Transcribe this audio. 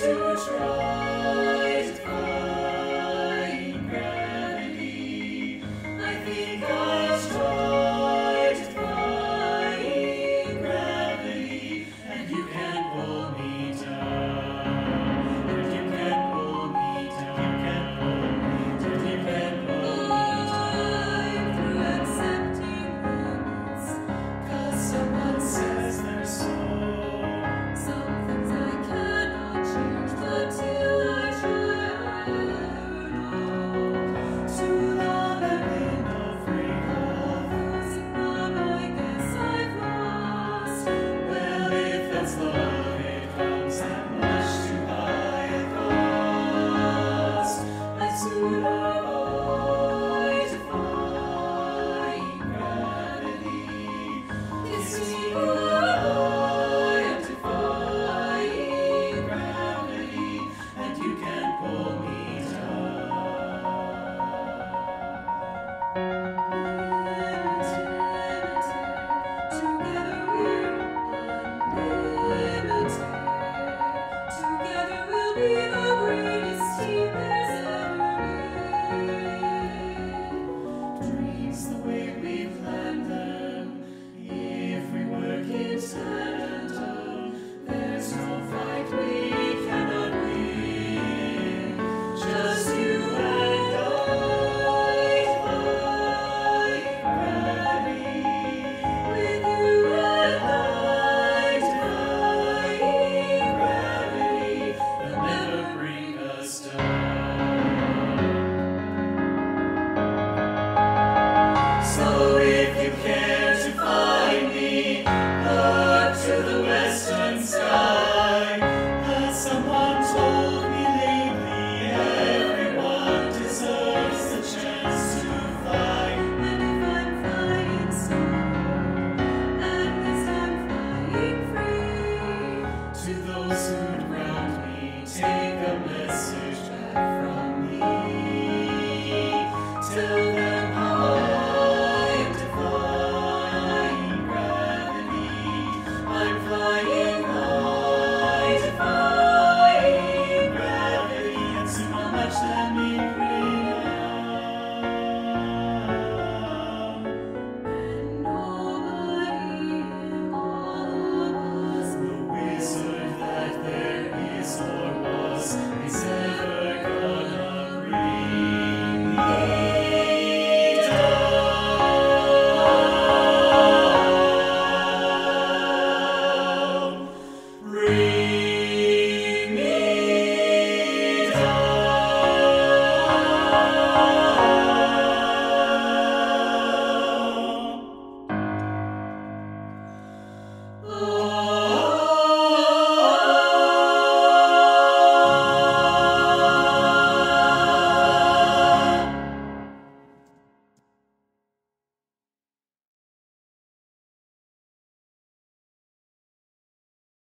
to try.